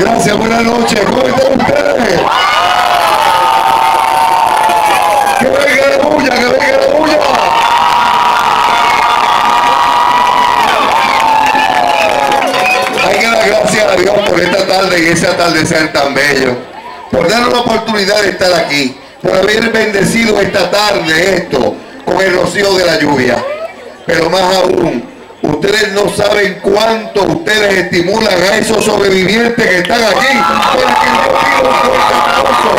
Gracias, buenas noches. ¿Cómo están ustedes? Que venga la bulla, que venga la bulla. Hay que dar gracias a Dios por esta tarde y ese atardecer tan bello. Por darnos la oportunidad de estar aquí. Por haber bendecido esta tarde esto con el rocío de la lluvia. Pero más aún, no saben cuánto ustedes estimulan a esos sobrevivientes que están aquí. Para que yo pido un fuerte aplauso.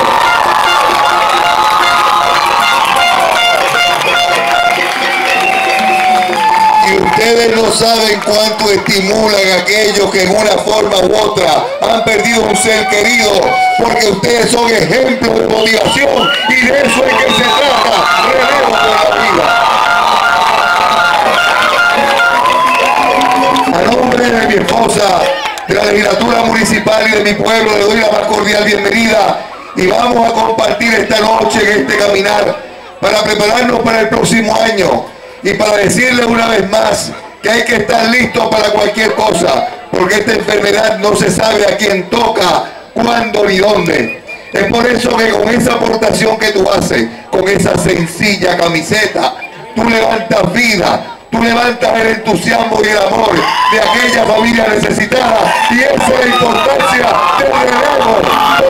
Y ustedes no saben cuánto estimulan a aquellos que en una forma u otra han perdido un ser querido, porque ustedes son ejemplos de motivación y de eso es que se trata, mi esposa, de la legislatura municipal y de mi pueblo, le doy la más cordial bienvenida y vamos a compartir esta noche en este caminar para prepararnos para el próximo año y para decirles una vez más que hay que estar listos para cualquier cosa, porque esta enfermedad no se sabe a quién toca, cuándo ni dónde. Es por eso que con esa aportación que tú haces, con esa sencilla camiseta, tú levantas vida, tú levantas el entusiasmo y el amor de aquella familia necesitada. Y esa es la importancia del relevo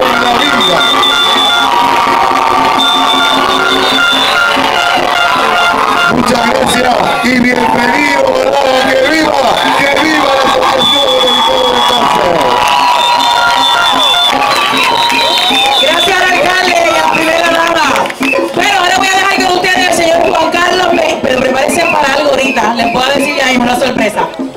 con